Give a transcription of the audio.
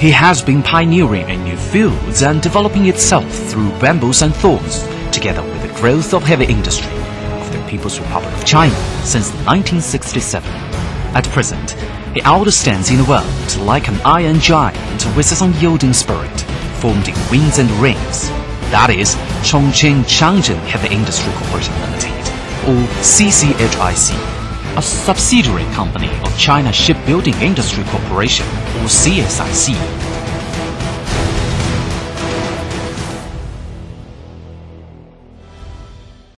He has been pioneering in new fields and developing itself through bamboos and thorns, together with the growth of heavy industry of the People's Republic of China since 1967. At present, he outstands in the world like an iron giant with its unyielding spirit, formed in winds and rains. That is Chongqing Changzheng Heavy Industry Corporation Limited, or CCHIC, a subsidiary company of China Shipbuilding Industry Corporation, or CSIC.